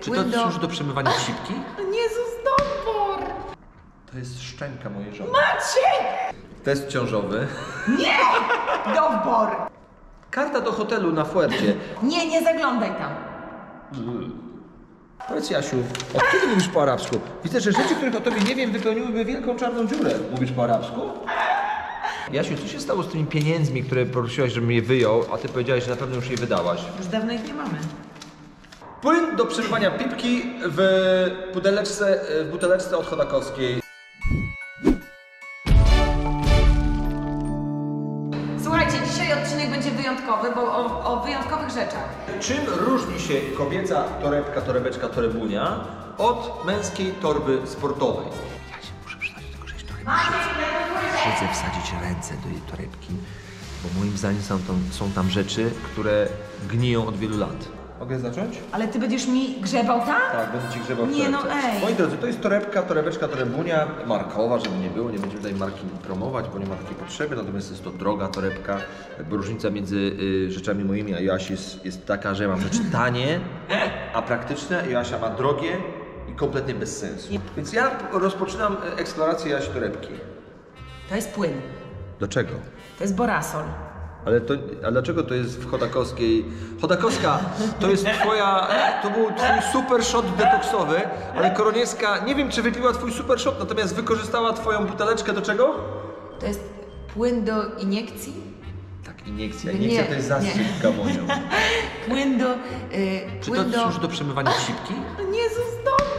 Czy to służy do przemywania sipki? Jezus, Dowbor! To jest szczęka mojej żony. Maciek! Test ciążowy. Nie! Dowbor! Karta do hotelu na Fuercie. Nie, nie zaglądaj tam. Powiedz Jasiu, od kiedy mówisz po arabsku? Widzę, że rzeczy, których o tobie nie wiem, wypełniłyby wielką czarną dziurę. Mówisz po arabsku? Jasiu, co się stało z tymi pieniędzmi, które prosiłaś, żebym je wyjął, a ty powiedziałeś, że na pewno już je wydałaś? Już dawno ich nie mamy. Płyn do przerywania pipki w pudeleczce, w buteleczce od Chodakowskiej. Słuchajcie, dzisiaj odcinek będzie wyjątkowy, bo o, o wyjątkowych rzeczach. Czym różni się kobieca torebka, torebeczka, torebunia od męskiej torby sportowej? Ja się muszę przyznać do tego, że. Chcę wsadzić ręce do jej torebki, bo moim zdaniem są tam, są tam rzeczy, które gniją od wielu lat. Mogę zacząć? Ale ty będziesz mi grzebał tam? Tak, będę ci grzebał w Nie, no torebce. ej. Moi drodzy, to jest torebka, torebeczka, torebunia markowa, żeby nie było, nie będziemy tutaj marki promować, bo nie ma takiej potrzeby, natomiast jest to droga torebka. Jakby różnica między y, rzeczami moimi a Joasi jest, jest taka, że ja mam rzeczy tanie, a praktyczne, Joasia ma drogie i kompletnie bez sensu. Więc ja rozpoczynam y, eksplorację Joasi torebki. To jest płyn. Do czego? To jest borasol. Ale, to, a dlaczego to jest w Chodakowskiej? Chodakowska, to jest twoja, to był twój super shot detoksowy, ale Koroniewska, nie wiem czy wypiła twój super shot, natomiast wykorzystała twoją buteleczkę do czego? To jest płyn do iniekcji? Tak, iniekcja. Nie, Iniekcja to jest zastrzyk nie. gamonią. Płyn do... Czy płyn to do... służy do przemywania sipki? Jezus, Dowbor!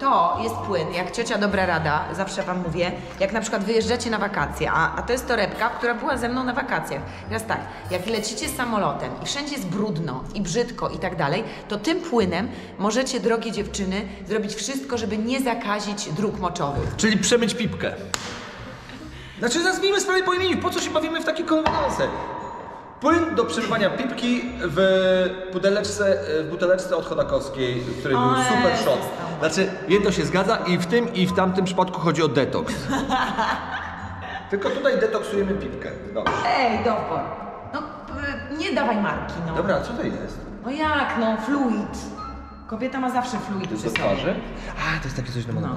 To jest płyn, jak ciocia dobra rada, zawsze wam mówię, jak na przykład wyjeżdżacie na wakacje, a, a to jest torebka, która była ze mną na wakacjach. Teraz tak, jak lecicie samolotem i wszędzie jest brudno i brzydko i tak dalej, to tym płynem możecie, drogie dziewczyny, zrobić wszystko, żeby nie zakazić dróg moczowych. Czyli przemyć pipkę. Znaczy nazwijmy sprawę po imieniu, po co się bawimy w takie konwenanse? Płyn do przemywania pipki w pudeleczce, w buteleczce od Chodakowskiej, w której był super shot. Znaczy, jedno się zgadza i w tym i w tamtym przypadku chodzi o detoks. Tylko tutaj detoksujemy pipkę. Dobrze. Ej, Dowbor, no y, nie dawaj marki, no. Dobra, co to jest? No jak, no, fluid. Kobieta ma zawsze fluid przy do sobie. A, to jest takie coś na No.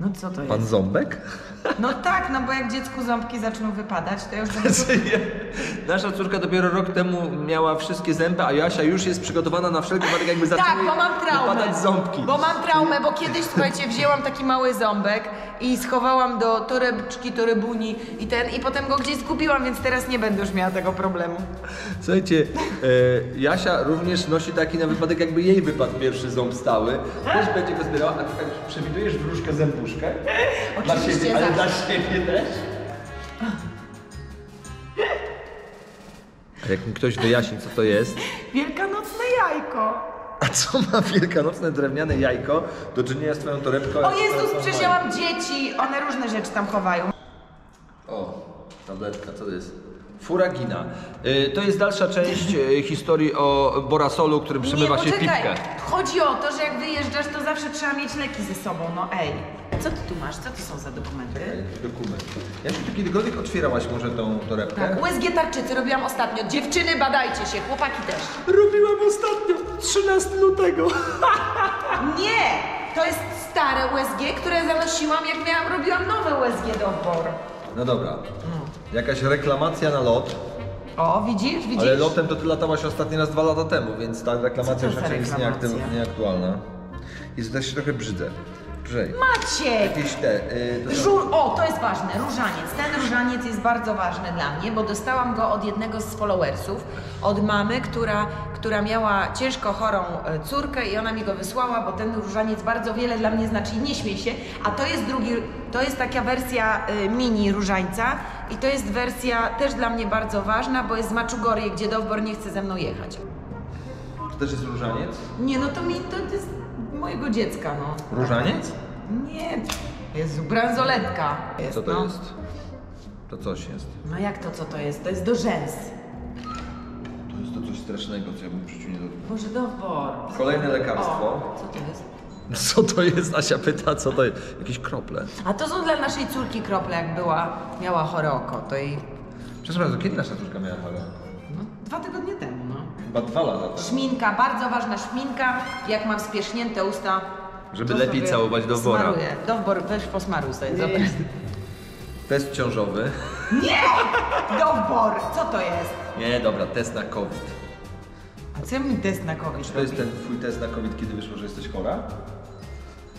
No co to jest? Pan Ząbek? No tak, no bo jak dziecku ząbki zaczną wypadać, to ja już będę... Nasza córka dopiero rok temu miała wszystkie zęby, a Jasia już jest przygotowana na wszelki wypadek, jakby zaczęły Tak, bo mam traumę. wypadać ząbki. Bo mam traumę, bo kiedyś, słuchajcie, wzięłam taki mały ząbek i schowałam do torebczki, torebuni i ten, i potem go gdzieś zgubiłam, więc teraz nie będę już miała tego problemu. Słuchajcie, e, Jasia również nosi taki na wypadek, jakby jej wypadł pierwszy ząb stały. Też będzie go zbierała. A ty tak przewidujesz wróżkę zębuszkę? Dla Oczywiście, siebie, ale zawsze. dla siebie też? A jak mi ktoś wyjaśni, co to jest, Wielkanocne jajko. Co ma wielkanocne drewniane jajko do czynienia z twoją torebką? O Jezus, przecież ja mam dzieci, one różne rzeczy tam chowają. O, tabletka, co to jest? Furagina. Y, to jest dalsza część y, historii o Borasolu, którym przemywa się poczekaj. pipkę. Chodzi o to, że jak wyjeżdżasz, to zawsze trzeba mieć leki ze sobą, no ej. Co ty tu masz? Co to są za dokumenty? Dokument. Ja czy kiedykolwiek otwierałaś może tą torebkę? Tak, USG tarczycy robiłam ostatnio. Dziewczyny, badajcie się, chłopaki też. Robiłam ostatnio, 13 lutego. Nie! To jest stare USG, które zanosiłam, jak miałam, robiłam nowe USG do oporu. No dobra. Jakaś reklamacja na lot, O, widzisz, widzisz? ale lotem to ty latałaś ostatni raz dwa lata temu, więc ta Co reklamacja to już za raczej jest reklamacja? nieaktyw- nieaktualna. I też się trochę brzydzę. Brzej. Maciek! Jakieś te... Y, to są- Żur, o, to jest ważne, różaniec. Ten różaniec jest bardzo ważny dla mnie, bo dostałam go od jednego z followersów, od mamy, która, która miała ciężko chorą e, córkę i ona mi go wysłała, bo ten różaniec bardzo wiele dla mnie znaczy i nie śmiej się. A to jest drugi, to jest taka wersja e, mini różańca i to jest wersja też dla mnie bardzo ważna, bo jest z Maczugorie, gdzie Dowbor nie chce ze mną jechać. To też jest różaniec? Nie, no to mi, to, to jest mojego dziecka, no. Różaniec? Nie, Jezu, bransoletka. Jest, Co to no. jest? To coś jest. No jak to, co to jest? To jest do rzęs. To jest to coś strasznego, co ja bym w życiu nie dotknął. Boże. Kolejne lekarstwo. O, co to jest? Co to jest? Asia pyta, co to jest? Jakieś krople. A to są dla naszej córki krople, jak była, miała chore oko. To jej, Przepraszam bardzo, kiedy nasza córka miała chorę? no, dwa tygodnie temu. Chyba dwa lata temu. Szminka, bardzo ważna szminka. Jak mam spierzchnięte usta. Żeby to lepiej sobie całować Dowbora. Smaruję. Dowbor, weź posmaruj sobie. Zobacz. Test ciążowy. Nie! Dowbor! Co to jest? Nie, dobra, test na COVID. A co mi test na COVID To jest ten twój test na COVID, kiedy wyszło, że jesteś chora?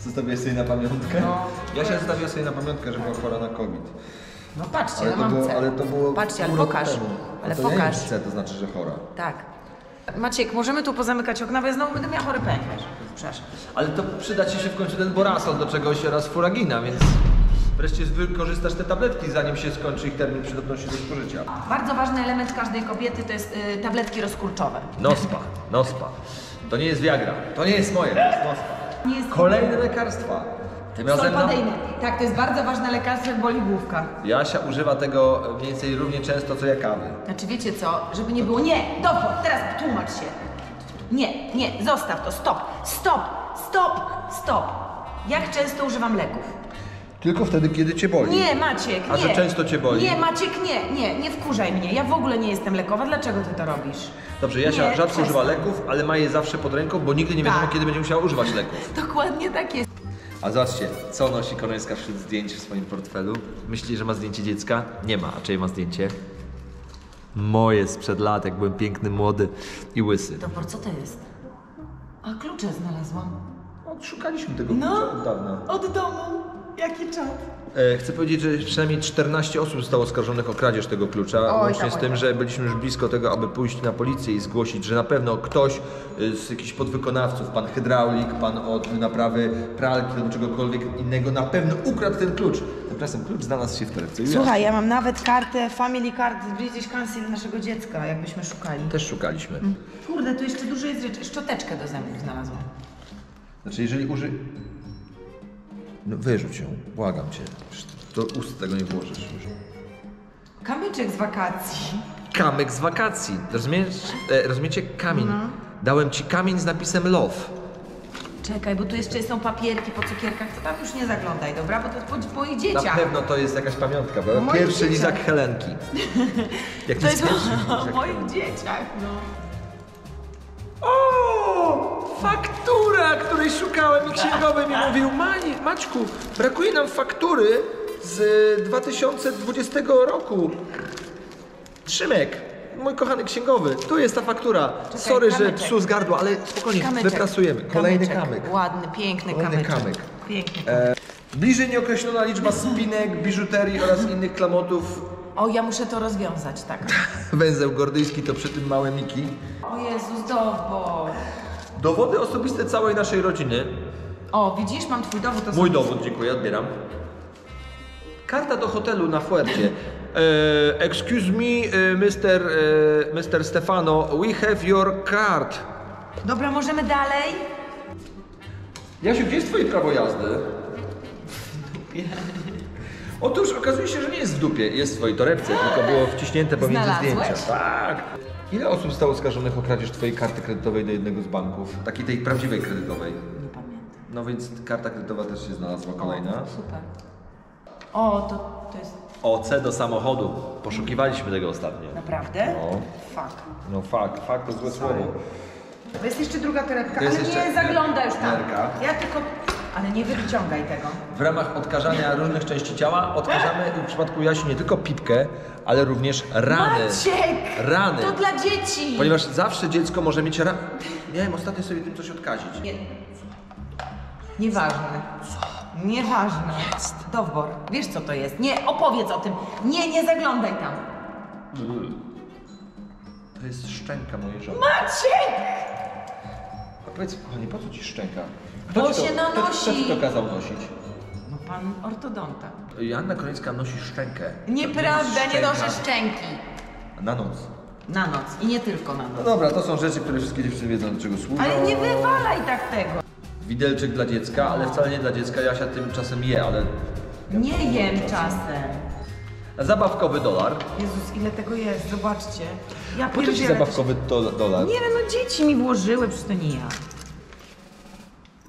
Zostawiłeś sobie na pamiątkę? No. Ja się zostawiłem sobie na pamiątkę, że była chora na COVID. No patrzcie, Ale ja to mam było, C. ale to było Patrzcie, ale pół roku pokaż. Temu. Ale to pokaż. Nie to znaczy, że chora. Tak. Maciek, możemy tu pozamykać okna, bo ja znowu będę miała chory pęcherz. Przepraszam. Ale to przyda ci się w końcu ten borasol do czegoś oraz furagina, więc wreszcie wykorzystasz te tabletki, zanim się skończy ich termin przydatności do spożycia. Bardzo ważny element każdej kobiety to jest y, tabletki rozkurczowe. Nospa, nospa. To nie jest Viagra, to nie jest moje, to jest nospa. Nie jest Kolejne lekarstwa. Tym razem. Solpadeiny. Tak, to jest bardzo ważne lekarstwo, jak boli główka. Jasia używa tego mniej więcej równie często co ja kawy. Znaczy wiecie co, żeby nie było... Nie! Dowód! Teraz tłumacz się. Nie, nie, zostaw to, stop, stop, stop, stop. Jak często używam leków? Tylko wtedy, kiedy cię boli. Nie, Maciek, nie. A że często cię boli? Nie, Maciek, nie, nie, nie wkurzaj mnie. Ja w ogóle nie jestem lekowa, dlaczego ty to robisz? Dobrze, Jasia Nie, rzadko przestań. używa leków, ale ma je zawsze pod ręką, bo nigdy nie wiadomo, Tak. kiedy będzie musiała używać leków. Dokładnie tak jest. A zobaczcie, co nosi Konońska wśród zdjęć w swoim portfelu? Myśli, że ma zdjęcie dziecka? Nie ma. A czyje ma zdjęcie? Moje sprzed lat, jak byłem piękny, młody i łysy. Dobor, co to jest? A klucze znalazłam. Szukaliśmy tego No. klucza od dawna. Od domu. Jaki czad. E, chcę powiedzieć, że przynajmniej 14 osób zostało oskarżonych o kradzież tego klucza, Oj, łącznie tam, z tym, że byliśmy już blisko tego, aby pójść na policję i zgłosić, że na pewno ktoś y, z jakichś podwykonawców, pan hydraulik, pan od naprawy pralki albo czegokolwiek innego, na pewno ukradł ten klucz. Tymczasem klucz znalazł się w torebce. Słuchaj, ja mam nawet kartę, family card British Council naszego dziecka, jakbyśmy szukali. Też szukaliśmy. Kurde, tu jeszcze dużo jest rzeczy. Szczoteczkę do zębów znalazłam. Znaczy, jeżeli uży... No wyrzuć ją, błagam cię. Do ust tego nie włożysz. Kamyczek z wakacji. Kamyk z wakacji. Rozumiesz? E, rozumiecie? Kamień. No. Dałem ci kamień z napisem love. Czekaj, bo tu jeszcze są papierki po cukierkach, to tam już nie zaglądaj, dobra? Bo to po, po ich Na dzieciach. pewno to jest jakaś pamiątka, bo moich pierwszy dzieciach. lizak Helenki. Jak To jest o moich dzieciach, no. O! Faktura, której szukałem i księgowy mi mówił, Maćku, brakuje nam faktury z 2020 roku. Trzymek, mój kochany księgowy, tu jest ta faktura. Czekaj, Sorry, że kamyczek. psu zgardło, ale spokojnie, Kamyczek. wyprasujemy. Kolejny Kamyczek. kamyk. Ładny, piękny Kolejny kamyczek. kamyk. Piękny. E, bliżej nieokreślona liczba spinek, biżuterii oraz innych klamotów. O, ja muszę to rozwiązać, tak. Węzeł gordyjski to przy tym małe Miki. O Jezus, dowbor. Dowody osobiste całej naszej rodziny. O, widzisz, mam twój dowód. To Mój dowód, dziękuję, odbieram. Karta do hotelu na Fuercie. E, excuse me, e, Mr. E, Mr. Stefano, we have your card. Dobra, możemy dalej? Jasiu, gdzie jest twoje prawo jazdy? Otóż okazuje się, że nie jest w dupie, jest w swojej torebce, tylko było wciśnięte pomiędzy Znalazłeś? zdjęcia. Tak. Ile osób zostało oskarżonych o kradzież twojej karty kredytowej do jednego z banków? Takiej tej prawdziwej kredytowej. Nie pamiętam. No więc karta kredytowa też się znalazła kolejna. O, super. O, to, to jest OC do samochodu. Poszukiwaliśmy tego ostatnio. naprawdę? No. Fuck. No fakt, fakt to złe słowo. To jest jeszcze druga torebka, To jest ale jeszcze nie zagląda już tam. nerka. Ja tylko... Ale nie wyciągaj tego. W ramach odkażania różnych części ciała odkażamy w przypadku Jasi nie tylko pipkę, ale również rany. Maciek! Rany. To dla dzieci! Ponieważ zawsze dziecko może mieć rany. Miałem ostatnio sobie tym coś odkazić. Nie. Nieważne. Nieważne. Jest. Dowbor. Wiesz co to jest? Nie, opowiedz o tym. Nie, nie zaglądaj tam. To jest szczęka mojej żony. Maciek! A powiedz, kochanie, po co ci szczęka? Bo ci się to, Kto, kto nanosi. ci to kazał nosić? No pan ortodonta. Joanna Krońska nosi szczękę. To Nieprawda, nie noszę szczęki. Na noc. Na noc. I nie tylko na No noc. dobra, to są rzeczy, które wszystkie dziewczyny wiedzą, do czego służą. Ale nie wywalaj tak tego. Widelczyk dla dziecka, ale wcale nie dla dziecka. Jasia tymczasem je, ale... Nie jem czasem. Zabawkowy dolar. Jezus, ile tego jest, zobaczcie. Ja Po co ci pierdzielę, zabawkowy do, dolar? Nie wiem, no dzieci mi włożyły, przecież to nie ja.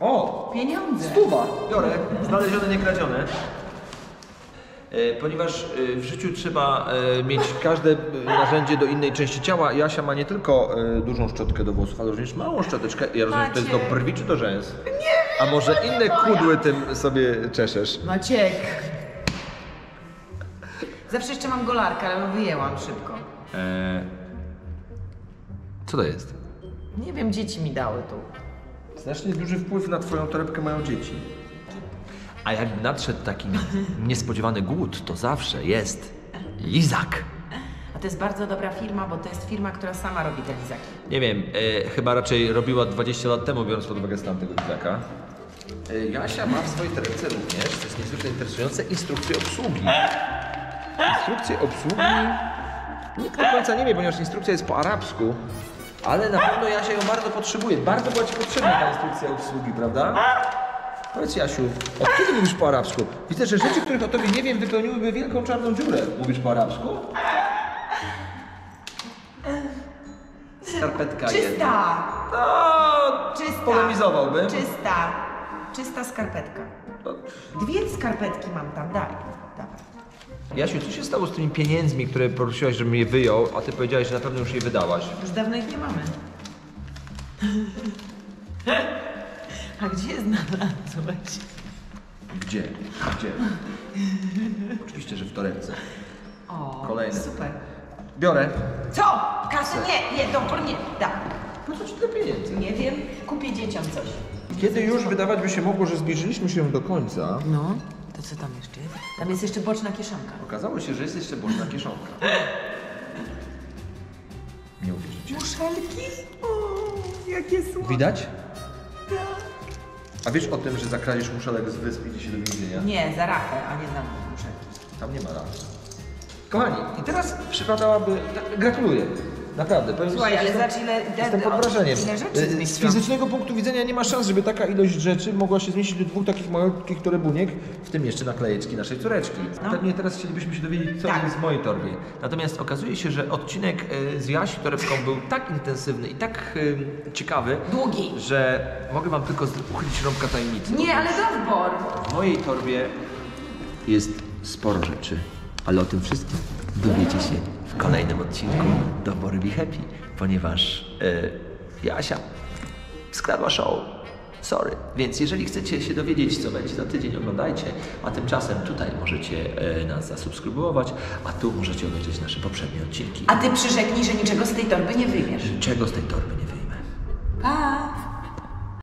O! Pieniądze. Stuwa! Biorę. Znalezione, nie kradzione. E, Ponieważ e, w życiu trzeba e, mieć każde e, narzędzie do innej części ciała. Jasia ma nie tylko e, dużą szczotkę do włosów, ale również małą szczoteczkę. Ja rozumiem, czy to jest do Maciek. brwi czy do rzęs? Nie wiem. A może inne kudły tym sobie czeszesz? Maciek. Zawsze jeszcze mam golarkę, ale ją wyjęłam szybko. Co to jest? Nie wiem, dzieci mi dały tu. Znacznie duży wpływ na twoją torebkę mają dzieci. A jakby nadszedł taki niespodziewany głód, to zawsze jest lizak. A to jest bardzo dobra firma, bo to jest firma, która sama robi te lizaki. Nie wiem, e, chyba raczej robiła 20 lat temu, biorąc pod uwagę stan tego lizaka. E, Jasia ma w swojej torebce również, to jest niezwykle interesujące, instrukcje obsługi. Instrukcje obsługi nikt do końca nie wie, ponieważ instrukcja jest po arabsku, ale na pewno Jasia ją bardzo potrzebuje. Bardzo była Ci potrzebna ta instrukcja obsługi, prawda? Powiedz Jasiu, od kiedy mówisz po arabsku? Widzę, że rzeczy, których o Tobie nie wiem, wypełniłyby wielką czarną dziurę. Mówisz po arabsku? Skarpetka. Czysta! No, Czysta! polemizowałbym. Czysta! Czysta skarpetka. Dwie skarpetki mam tam, daj. Dawaj. Jasiu, co się stało z tymi pieniędzmi, które prosiłaś, żebym je wyjął, a ty powiedziałeś, że na pewno już je wydałaś? Już dawno ich nie mamy. A gdzie je znalazłeś? Gdzie? Gdzie? Oczywiście, że w torebce. O, Kolejne. super. Biorę. Co? Kasy nie, nie, dobra, nie, da. Po co ci tyle pieniędzy? Nie wiem, kupię dzieciom coś. Kiedy już wydawać by się mogło, że zbliżyliśmy się do końca, No, to co tam jeszcze jest? Tam jest jeszcze boczna kieszonka. okazało się, że jest jeszcze boczna kieszonka. Nie uwierzycie. Muszelki? O, jakie słodkie. Widać? A wiesz o tym, że za kradzież muszelek z wysp idzie się do więzienia? Nie, za rachę, a nie za muszelki. Tam nie ma racji. Kochani, i teraz przypadałaby... Gratuluję. Naprawdę. powiem, Słuchaj, ale zobacz ile... Jestem pod wrażeniem. Ile rzeczy E, Z fizycznego punktu widzenia nie ma szans, żeby taka ilość rzeczy mogła się zmieścić do dwóch takich malutkich torebuniek, w tym jeszcze naklejeczki naszej córeczki. No. Pewnie teraz chcielibyśmy się dowiedzieć, co Tak. jest w mojej torbie. Natomiast okazuje się, że odcinek e, z Jasi torebką był tak intensywny i tak e, ciekawy, Długi. że mogę wam tylko z- uchylić rąbka tajemnicy. Nie, ale dowbor. W mojej torbie jest sporo rzeczy, ale o tym wszystkim dowiecie się w kolejnym odcinku Dobory Be Happy, ponieważ e, Jasia skradła show. Sorry. Więc jeżeli chcecie się dowiedzieć, co będzie za tydzień, oglądajcie, a tymczasem tutaj możecie e, nas zasubskrybować, a tu możecie obejrzeć nasze poprzednie odcinki. A ty przyrzeknij, że niczego z tej torby nie wyjmiesz. Czego z tej torby nie wyjmę? Pa!